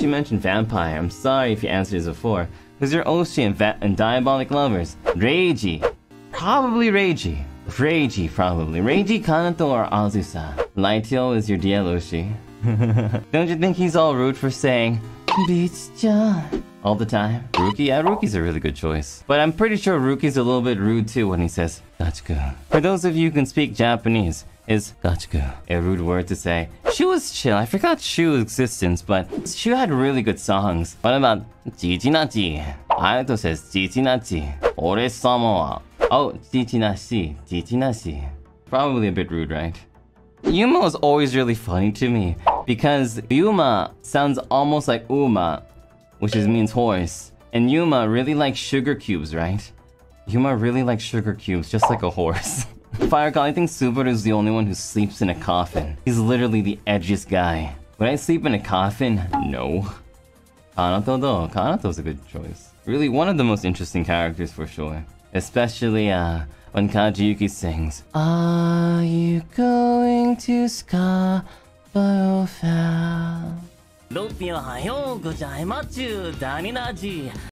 She mentioned vampire. I'm sorry if you answered this before. Because you're Oshi and, va- and Diabolik Lovers. Reiji. Probably Reiji. Reiji, probably. Reiji, Kanato, or Azusa. Laito is your DL Oshi. Don't you think he's all rude for saying, Beach-chan? All the time? Ruki? Yeah, Ruki's a really good choice. But I'm pretty sure Ruki's a little bit rude too when he says, Gachiku. For those of you who can speak Japanese, is Gachiku a rude word to say? She was chill. I forgot Shu's existence, but Shu had really good songs. What about Jijinachi? Ayato says Jijinachi. Ore-sama wa. Oh, Jijinashi. Jijinashi. Probably a bit rude, right? Yuma was always really funny to me because Yuma sounds almost like Uma, which is means horse. And Yuma really likes sugar cubes, right? Yuma really likes sugar cubes, just like a horse. Firecall, I think Subaru is the only one who sleeps in a coffin. He's literally the edgiest guy. Would I sleep in a coffin? No. Kanato though, Kanato's a good choice. Really one of the most interesting characters for sure. Especially uh, when Kajiyuki sings, Are you going to Scarborough? ロッピーおはようございます。ダニラジ。